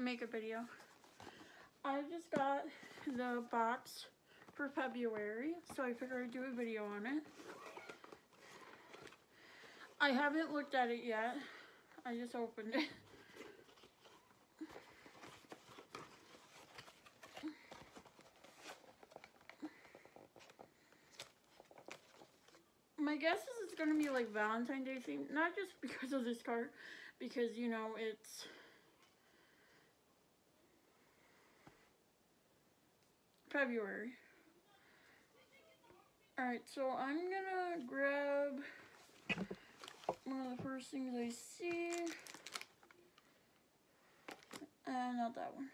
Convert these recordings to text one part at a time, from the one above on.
a makeup video. I just got the box for February, so I figured I'd do a video on it. I haven't looked at it yet. I just opened it. My guess is it's gonna be like Valentine's Day themed, not just because of this card, because you know it's February. Alright, so I'm gonna grab one of the first things I see. And not that one.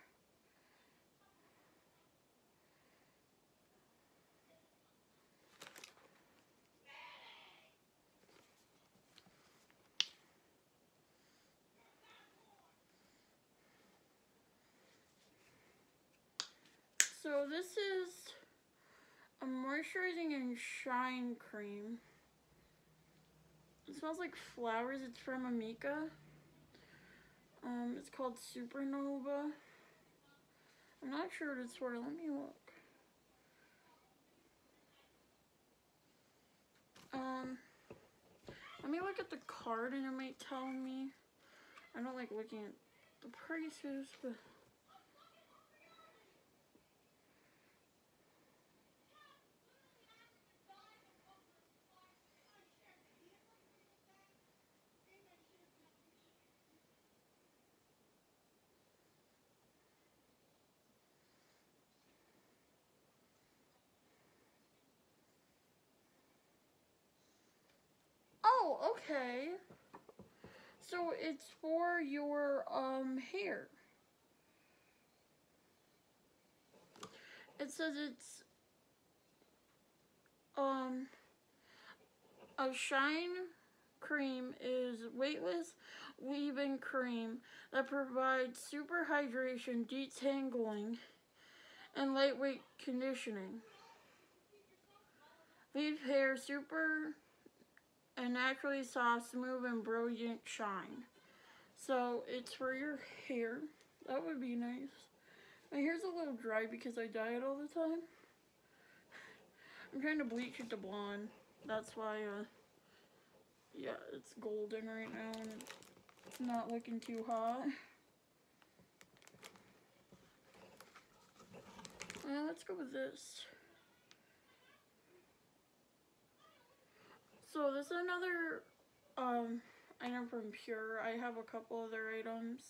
So this is a moisturizing and shine cream. It smells like flowers. It's from Amika. Um, it's called Supernova. I'm not sure what it's for. Let me look. Um, let me look at the card and it might tell me. I don't like looking at the prices, but... Oh, okay. So it's for your um hair. It says it's um a shine cream is weightless weaving cream that provides super hydration, detangling, and lightweight conditioning. Leave hair super and naturally soft, smooth, and brilliant shine. So it's for your hair. That would be nice. My hair's a little dry because I dye it all the time. I'm trying to bleach it to blonde. That's why, uh, yeah, it's golden right now and it's not looking too hot. Uh, let's go with this. So this is another um, item from PÜR. I have a couple other items.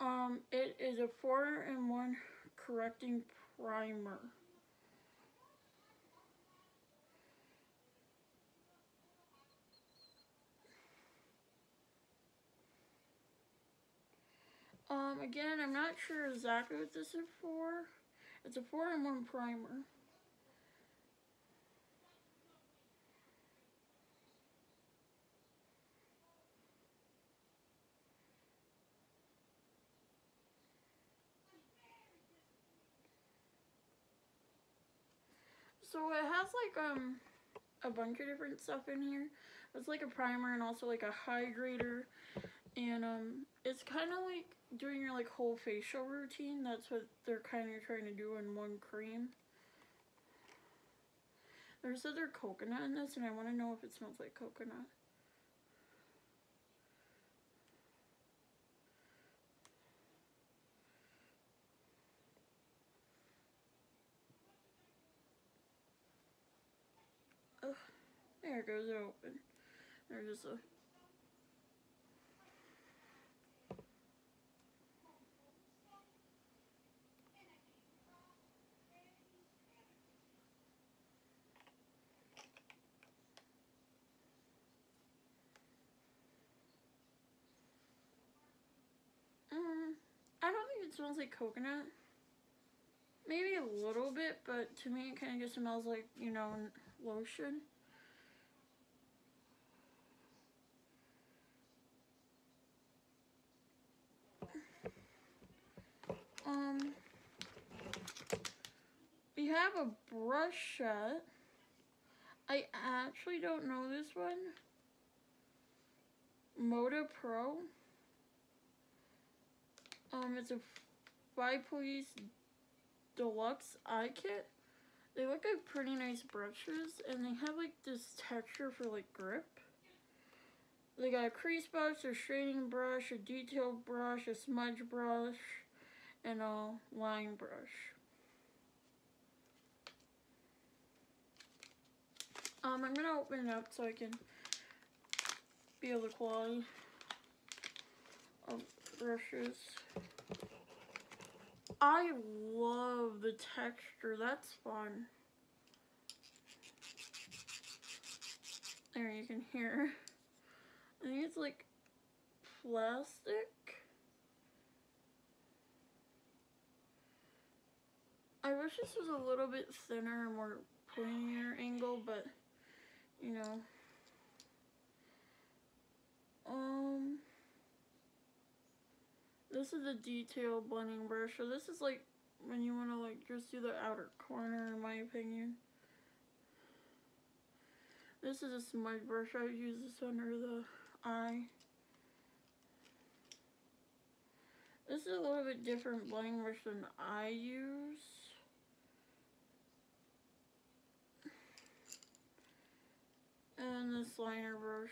Um, it is a 4-in-1 correcting primer. Um, again, I'm not sure exactly what this is for. It's a 4-in-1 primer. So it has like um a bunch of different stuff in here. It's like a primer and also like a hydrator. And um it's kind of like doing your like whole facial routine. That's what they're kind of trying to do in one cream. There's other coconut in this and I want to know if it smells like coconut. There it goes open. There's just a mm, I don't think it smells like coconut. Maybe a little bit, but to me it kind of just smells like, you know, lotion. Um, we have a brush set. I actually don't know this one. Moda Pro. Um, it's a five piece deluxe eye kit. They look like pretty nice brushes, and they have like this texture for like grip. They got a crease brush, a shading brush, a detail brush, a smudge brush, and a line brush. Um, I'm gonna open it up so I can feel the quality of brushes. I love the texture. That's fun. There you can hear. I think it's like plastic. I wish this was a little bit thinner and more pointier angle, but you know. Um, this is a detail blending brush. So this is like when you want to like just do the outer corner, in my opinion. This is a smudge brush. I use this under the eye. This is a little bit different blending brush than I use. And this liner brush.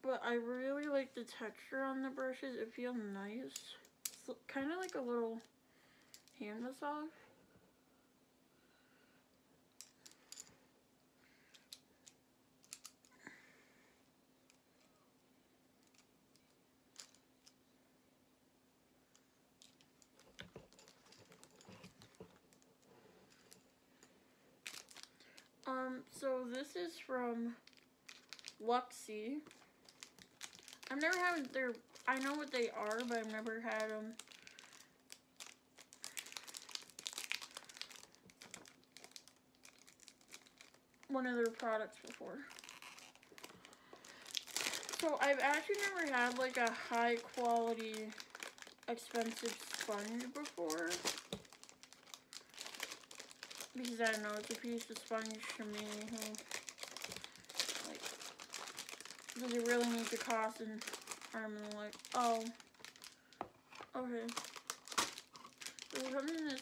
But I really like the texture on the brushes. It feels nice. It's kind of like a little hand massage. Um, so this is from Luxie. I've never had their, I know what they are, but I've never had them. One of their products before. So I've actually never had like a high quality expensive sponge before. Because I don't know, it's a piece of sponge to me who does it really need to cost an arm and leg? Oh. Okay. So it comes in this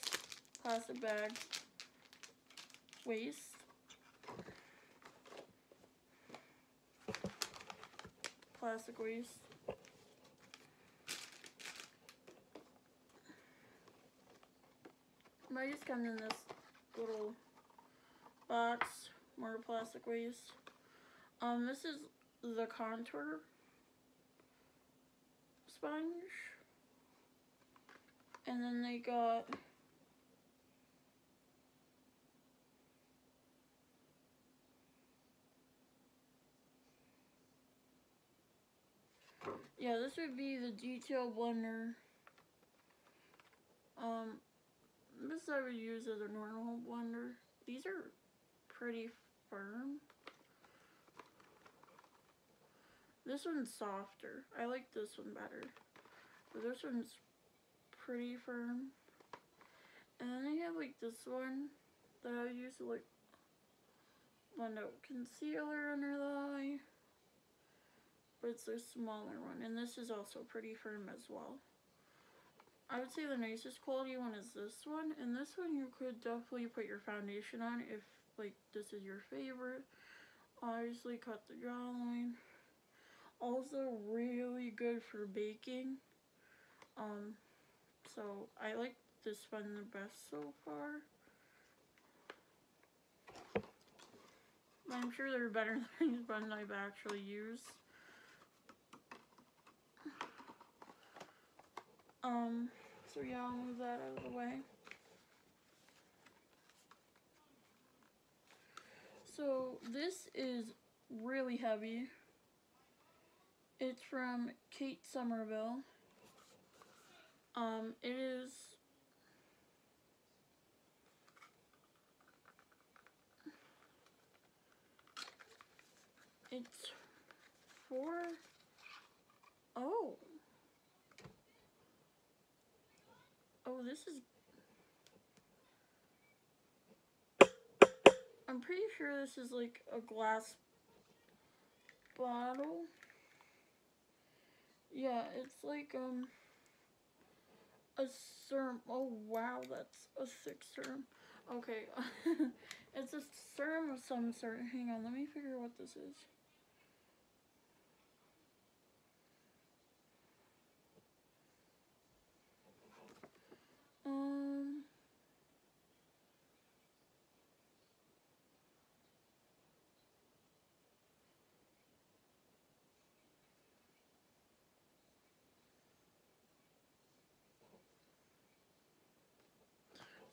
plastic bag. Waste. Plastic waste. Might just come in this little box, more plastic waste. Um, this is the contour sponge. And then they got Yeah, this would be the detail blender. Um, this I would use as a normal blender. These are pretty firm. This one's softer. I like this one better. But this one's pretty firm. And then I have like this one that I use to like blend out concealer under the eye. But it's a smaller one. And this is also pretty firm as well. I would say the nicest quality one is this one. And this one you could definitely put your foundation on if like this is your favorite. Obviously cut the jawline also really good for baking. Um, so I like this one the best so far. I'm sure they're better than these ones I've actually used. Um, so yeah, I'll move that out of the way. So this is really heavy. It's from Kate Somerville. Um, it is It's for Oh. Oh, this is I'm pretty sure this is like a glass bottle. Yeah, it's like um a serum. Oh wow, that's a thick serum. Okay, it's a serum of some sort. Hang on, let me figure what this is. Um.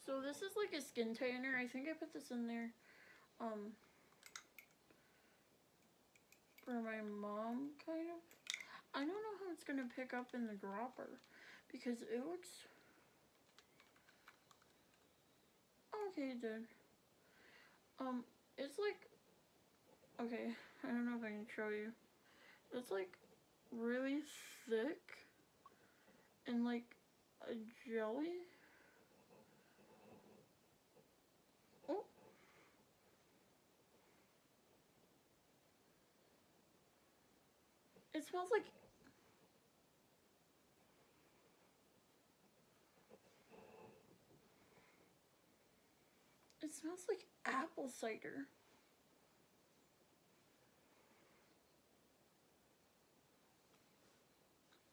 So this is like a skin tightener. I think I put this in there um for my mom kind of. I don't know how it's gonna pick up in the dropper because it looks okay did. Um it's like okay, I don't know if I can show you. It's like really thick and like a jelly. It smells like smells like apple cider.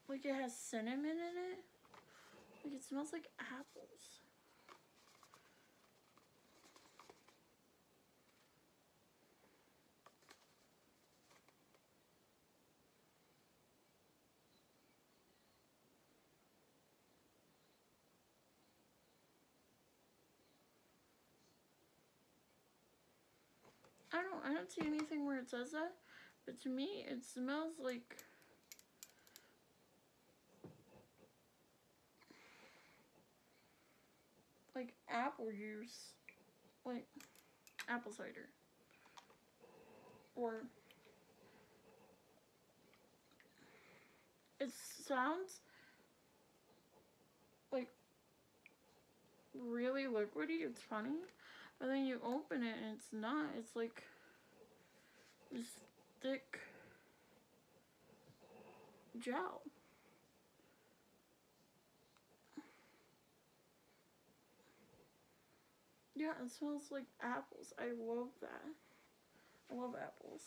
Like it has cinnamon in it. Like it smells like apples. I don't I don't see anything where it says that, but to me it smells like like apple juice, like apple cider, or it sounds like really liquidy. It's funny. But then you open it and it's not. It's like this thick gel. Yeah, it smells like apples. I love that. I love apples.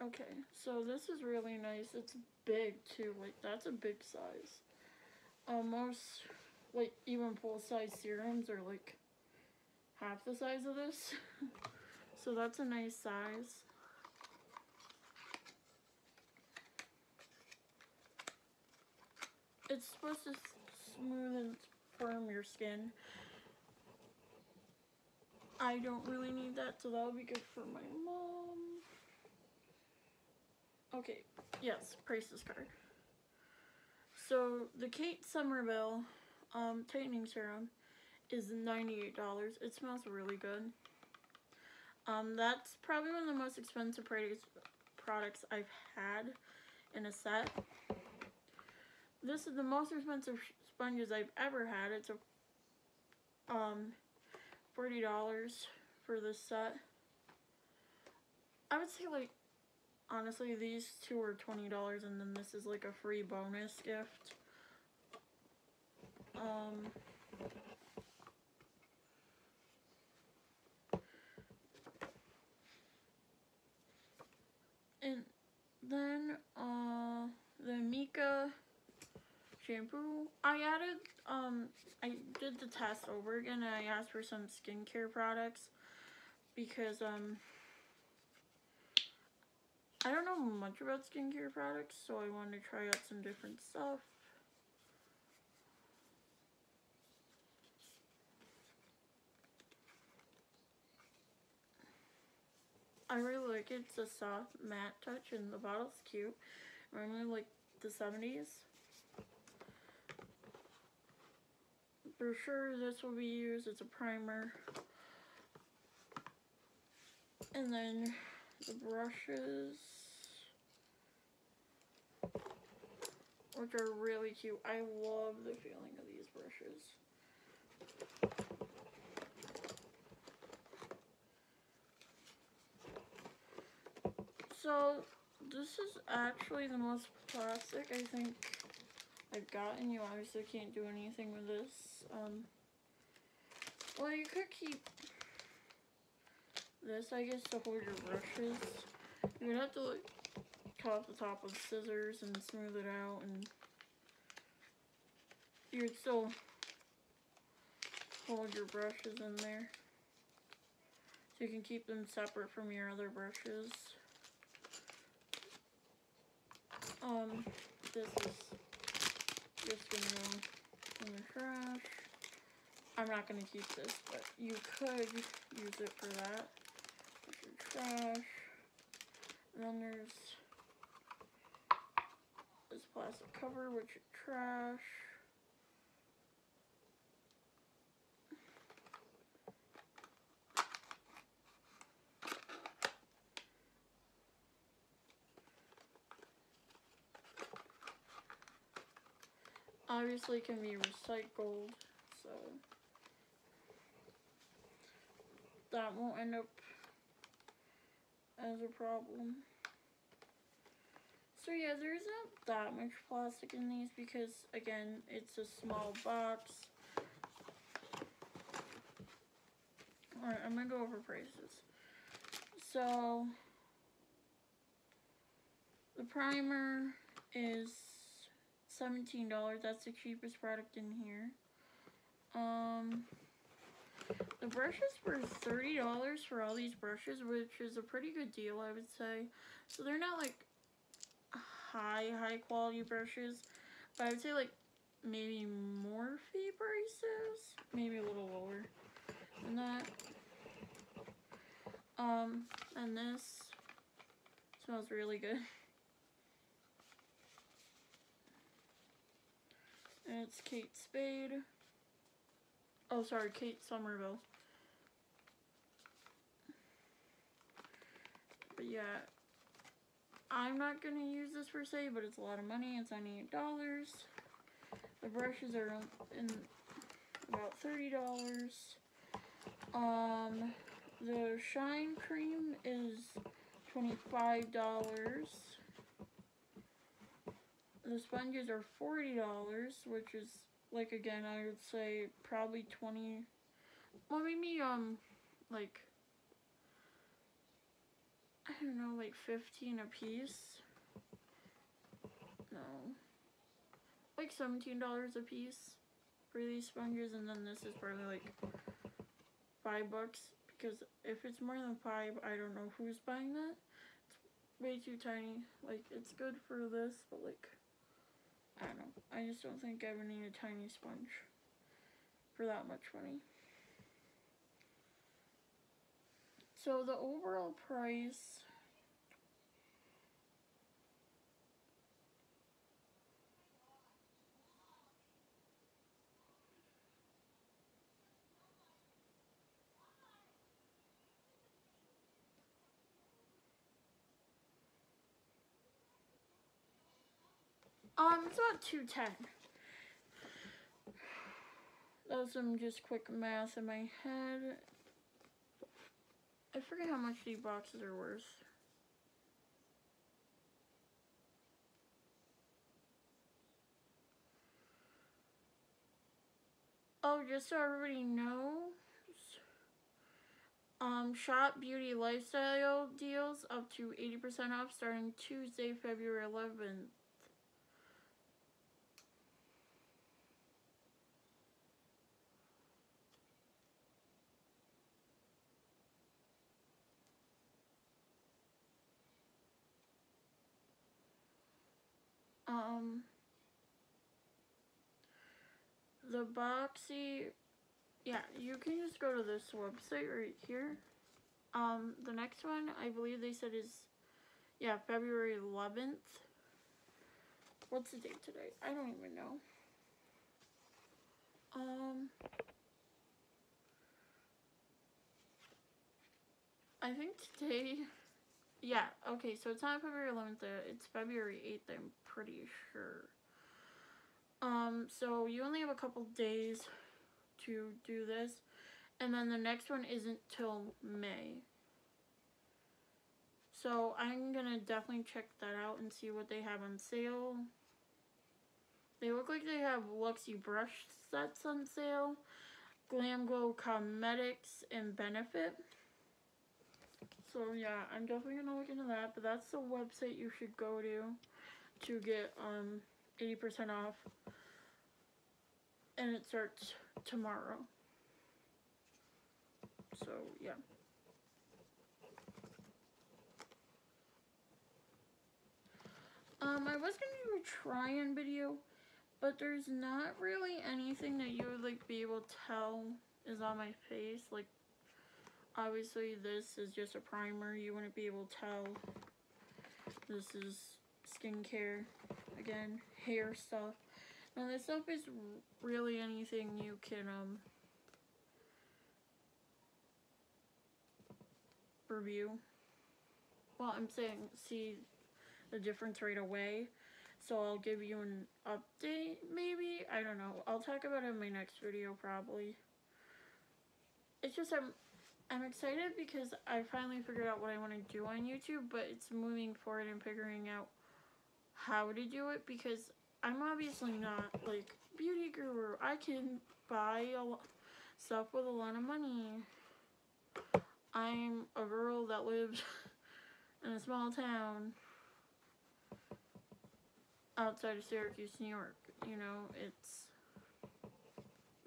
Okay, so this is really nice. It's big too. Like, that's a big size uh, most like even full size serums are like half the size of this. So that's a nice size. It's supposed to smooth and firm your skin. I don't really need that so that'll be good for my mom. Okay yes prices card so the Kate Somerville um, tightening serum is $98. It smells really good. Um, that's probably one of the most expensive products I've had in a set. This is the most expensive sponges I've ever had. It's a um, $40 for this set. I would say like Honestly, these two are $20 and then this is like a free bonus gift. Um, and then uh, the Mika shampoo. I added, um, I did the test over again and I asked for some skincare products because, um, I don't know much about skincare products, so I wanted to try out some different stuff. I really like it. It's a soft matte touch and the bottle's cute. I really like the 70s. For sure this will be used as a primer. And then the brushes, which are really cute. I love the feeling of these brushes. So, this is actually the most plastic I think I've gotten. You obviously can't do anything with this. Um, well, you could keep this, I guess, to hold your brushes. You would have to like cut off the top with scissors and smooth it out and you'd still hold your brushes in there. So you can keep them separate from your other brushes. Um, this is just gonna go in the trash. I'm not gonna keep this, but you could use it for that. There's your trash. And then there's this plastic cover, which is trash. Obviously can be recycled, so that won't end up as a problem. So yeah, there's not that much plastic in these because, again, it's a small box. Alright, I'm gonna go over prices. So, the primer is $17. That's the cheapest product in here. Um, the brushes were $30 for all these brushes, which is a pretty good deal, I would say. So they're not like high, high quality brushes, but I would say like maybe Morphe prices, maybe a little lower than that. Um, and this smells really good. And it's Kate Spade. Oh, sorry, Kate Somerville. But yeah, I'm not going to use this per se, but it's a lot of money. It's $98. The brushes are in about $30. Um, the Shine Cream is $25. The sponges are $40, which is, like, again, I would say probably 20 well, maybe, um, like, I don't know, like 15 a piece. No. Like $17 a piece for these sponges, and then this is probably like 5 bucks, because if it's more than 5, I don't know who's buying that. It's way too tiny. Like, it's good for this, but like, I don't know. I just don't think I would need a tiny sponge for that much money. So the overall price Um, it's about 210. That was some just quick math in my head. I forget how much these boxes are worth. Oh, just so everybody knows, um, Shop Beauty Lifestyle deals up to 80% off starting Tuesday, February 11th. Um, the Boxy, yeah, you can just go to this website right here. Um, the next one, I believe they said is, yeah, February 11th. What's the date today? I don't even know. Um, I think today yeah, okay, so it's not February 11th, uh, it's February 8th, I'm pretty sure. Um, so you only have a couple days to do this, and then the next one isn't till May. So I'm gonna definitely check that out and see what they have on sale. They look like they have Luxie brush sets on sale, Glam Glow Cosmetics, and Benefit. So yeah, I'm definitely gonna look into that. But that's the website you should go to to get um 80% off. And it starts tomorrow. So yeah. Um, I was gonna do a try-on video, but there's not really anything that you would like be able to tell is on my face. Like, obviously this is just a primer. You wouldn't be able to tell. This is skincare. Again, hair stuff. Now this stuff is really anything you can um review. Well, I'm saying see the difference right away. So I'll give you an update, maybe? I don't know. I'll talk about it in my next video, probably. It's just I'm, I'm excited because I finally figured out what I want to do on YouTube, but it's moving forward and figuring out how to do it because I'm obviously not, like, beauty guru. I can buy stuff with a lot of money. I'm a girl that lives in a small town outside of Syracuse, New York. You know, it's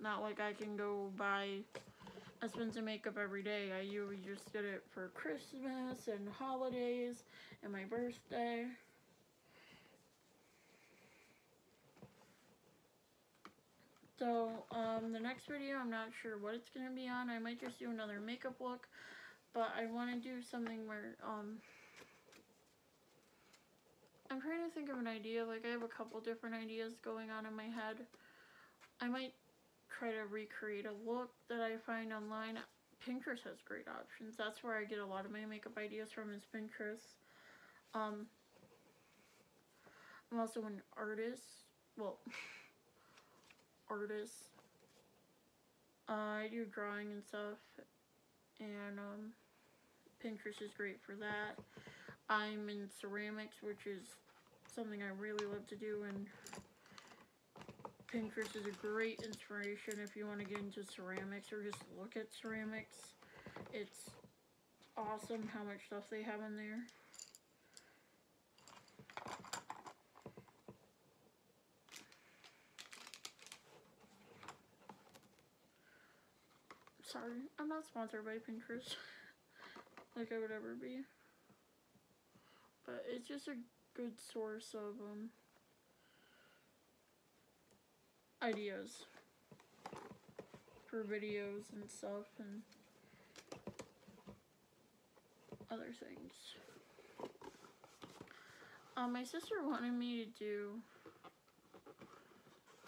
not like I can go buy expensive makeup every day. I usually just get it for Christmas and holidays and my birthday. So, um, the next video, I'm not sure what it's going to be on. I might just do another makeup look. But I want to do something where, um, I'm trying to think of an idea. Like, I have a couple different ideas going on in my head. I might try to recreate a look that I find online. Pinterest has great options. That's where I get a lot of my makeup ideas from is Pinterest. Um, I'm also an artist. Well, artist. Uh, I do drawing and stuff. And, um, Pinterest is great for that. I'm in ceramics, which is something I really love to do, and Pinterest is a great inspiration if you want to get into ceramics or just look at ceramics. It's awesome how much stuff they have in there. Sorry, I'm not sponsored by Pinterest like I would ever be. But it's just a good source of um, ideas for videos and stuff and other things. Um, my sister wanted me to do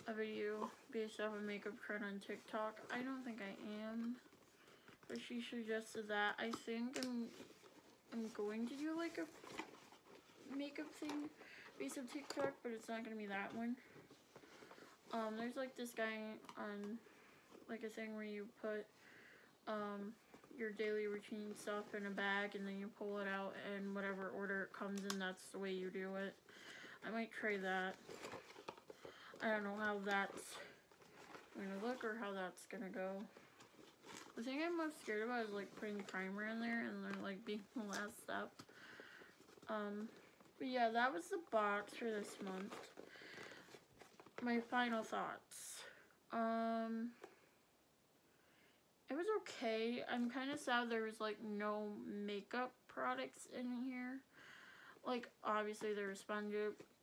a video based off a makeup trend on TikTok. I don't think I am, but she suggested that. I think I'm, I'm going to do like a makeup thing based on TikTok, but it's not gonna be that one. Um, there's like this guy on like a thing where you put um your daily routine stuff in a bag and then you pull it out and whatever order it comes in, that's the way you do it. I might try that. I don't know how that's gonna look or how that's gonna go. The thing I'm most scared about is like putting primer in there and then like being the last step. Um, but yeah, that was the box for this month. My final thoughts. Um, it was okay. I'm kind of sad there was like no makeup products in here. Like obviously there's sponge,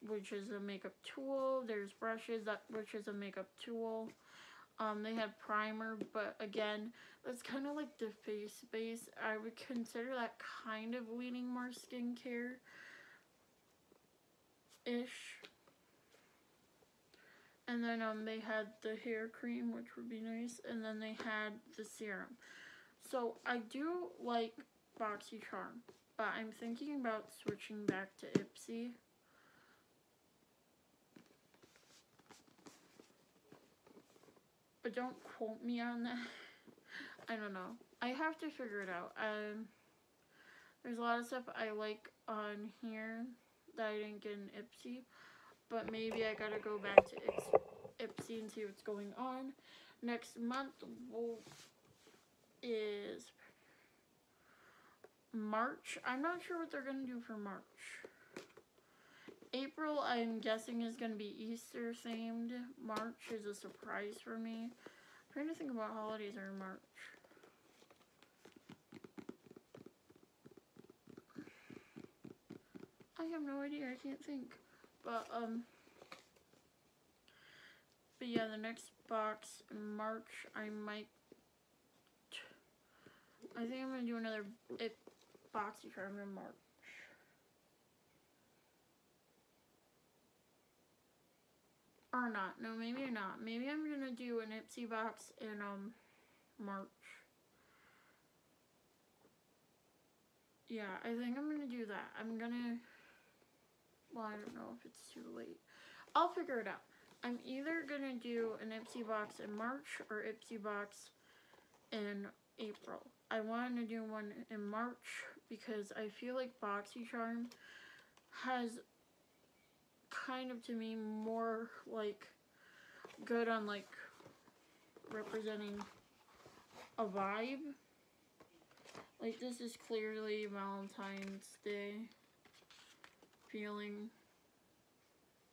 which is a makeup tool. There's brushes, that which is a makeup tool. Um, they had primer, but again, that's kind of like the face base. I would consider that kind of leaning more skincare ish. And then um, they had the hair cream, which would be nice. And then they had the serum. So I do like BoxyCharm, but I'm thinking about switching back to Ipsy. But don't quote me on that. I don't know. I have to figure it out. Um, There's a lot of stuff I like on here that I didn't get in Ipsy, but maybe I gotta go back to Ipsy and see what's going on. Next month will, is March. I'm not sure what they're gonna do for March. April, I'm guessing, is going to be Easter themed. March is a surprise for me. I'm trying to think about holidays are in March. I have no idea. I can't think. But, um, but yeah, the next box in March, I might, I think I'm going to do another it, boxy in March. Or not. No, maybe not. Maybe I'm gonna do an Ipsy box in um March. Yeah, I think I'm gonna do that. I'm gonna well, I don't know if it's too late. I'll figure it out. I'm either gonna do an Ipsy box in March or Ipsy box in April. I wanted to do one in March because I feel like BoxyCharm has kind of to me more like good on like representing a vibe. Like this is clearly Valentine's Day feeling.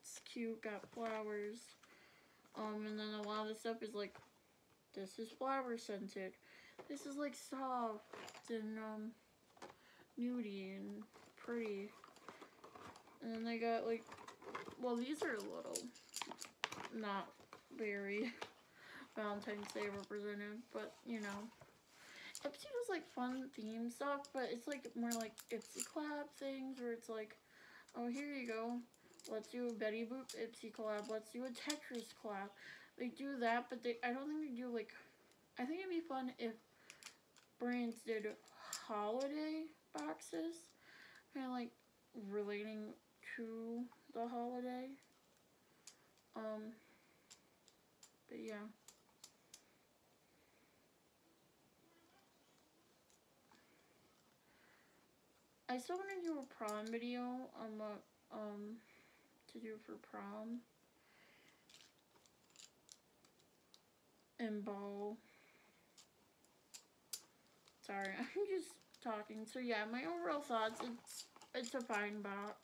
It's cute, got flowers. Um, and then a lot of the stuff is like, this is flower scented. This is like soft and um, nudie and pretty. And then they got like well, these are a little not very Valentine's Day represented, but you know. Ipsy was like fun theme stuff, but it's like more like Ipsy collab things where it's like, oh, here you go. Let's do a Betty Boop Ipsy collab. Let's do a Tetris collab. They do that, but they I don't think they do like, I think it'd be fun if brands did holiday boxes, kind of like relating to the holiday. Um, but yeah. I still want to do a prom video on what, um, to do for prom. And ball. Sorry, I'm just talking. So yeah, my overall thoughts, it's, it's a fine box.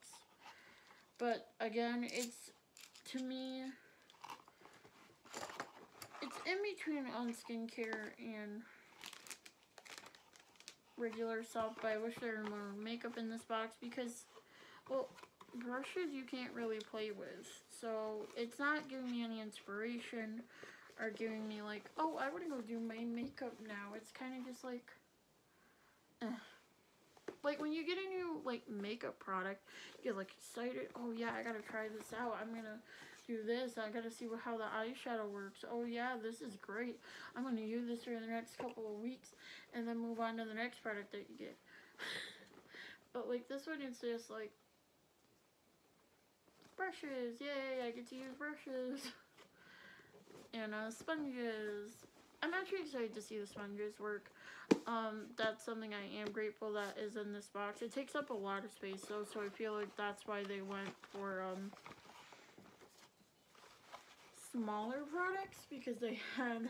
But again, it's to me, it's in between on skincare and regular stuff. But I wish there were more makeup in this box because, well, brushes you can't really play with. So it's not giving me any inspiration or giving me like, oh, I want to go do my makeup now. It's kind of just like, like when you get a new like makeup product, you get like excited. Oh yeah, I gotta try this out. I'm gonna do this. I gotta see how the eyeshadow works. Oh yeah, this is great. I'm gonna use this for the next couple of weeks and then move on to the next product that you get. but like this one is just like brushes. Yay, I get to use brushes. and uh, sponges. I'm actually excited to see the sponges work. Um, that's something I am grateful that is in this box. It takes up a lot of space though, so I feel like that's why they went for um, smaller products because they had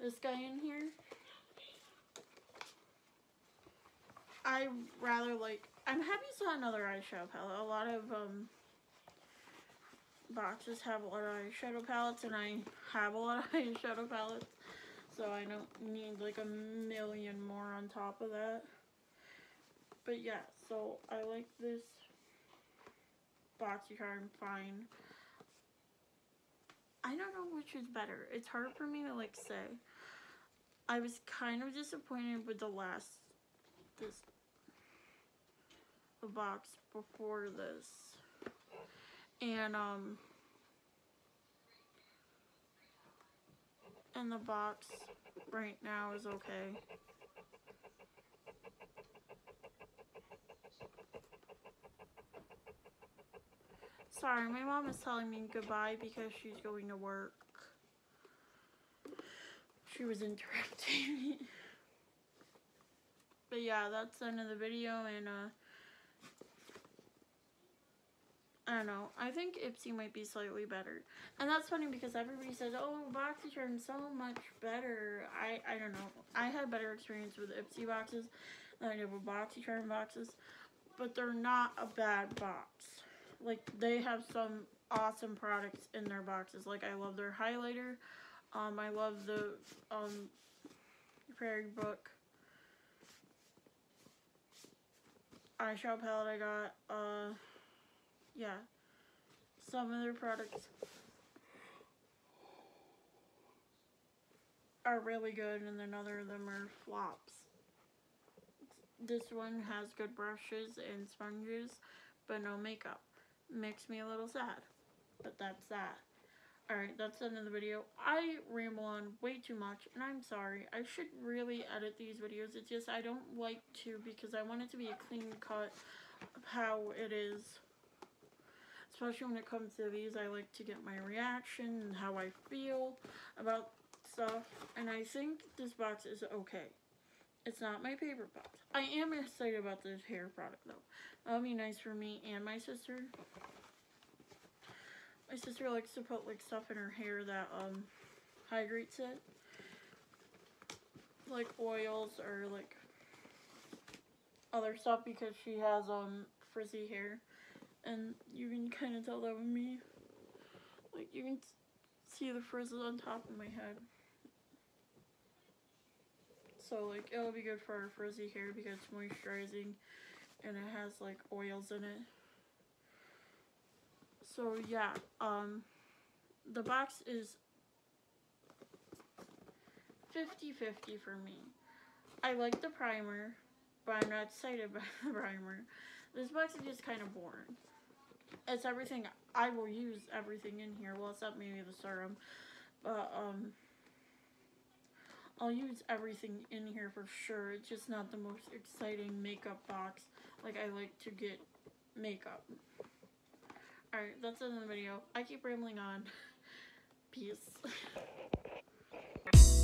this guy in here. I rather like, I'm happy to saw another eyeshadow palette. A lot of um, boxes have a lot of eyeshadow palettes and I have a lot of eyeshadow palettes so I don't need like a million more on top of that. But yeah, so I like this BoxyCharm fine. I don't know which is better. It's hard for me to like say. I was kind of disappointed with the last this the box before this. And um in the box right now is okay. Sorry, my mom is telling me goodbye because she's going to work. She was interrupting me. But yeah, that's the end of the video and uh I don't know. I think Ipsy might be slightly better. And that's funny because everybody says, oh, BoxyCharm so much better. I, I don't know. I had better experience with Ipsy boxes than I did with BoxyCharm boxes. But they're not a bad box. Like, they have some awesome products in their boxes. Like, I love their highlighter. Um, I love the um, Prairie Book eyeshadow palette I got. Uh, yeah, some of their products are really good and then other of them are flops. This one has good brushes and sponges, but no makeup. Makes me a little sad, but that's that. Alright, that's the end of the video. I ramble on way too much, and I'm sorry. I should really edit these videos. It's just I don't like to because I want it to be a clean cut of how it is especially when it comes to these, I like to get my reaction and how I feel about stuff. And I think this box is okay. It's not my favorite box. I am excited about this hair product though. That'll be nice for me and my sister. My sister likes to put like stuff in her hair that um hydrates it. Like oils or like other stuff because she has um frizzy hair and you can kind of tell that with me. Like, you can see the frizzes on top of my head. So, like, it'll be good for our frizzy hair because it's moisturizing and it has, like, oils in it. So, yeah, um, the box is 50-50 for me. I like the primer, but I'm not excited by the primer. This box is just kind of boring it's everything. I will use everything in here. Well, except maybe the serum. But, um, I'll use everything in here for sure. It's just not the most exciting makeup box. Like, I like to get makeup. Alright, that's the end of the video. I keep rambling on. Peace.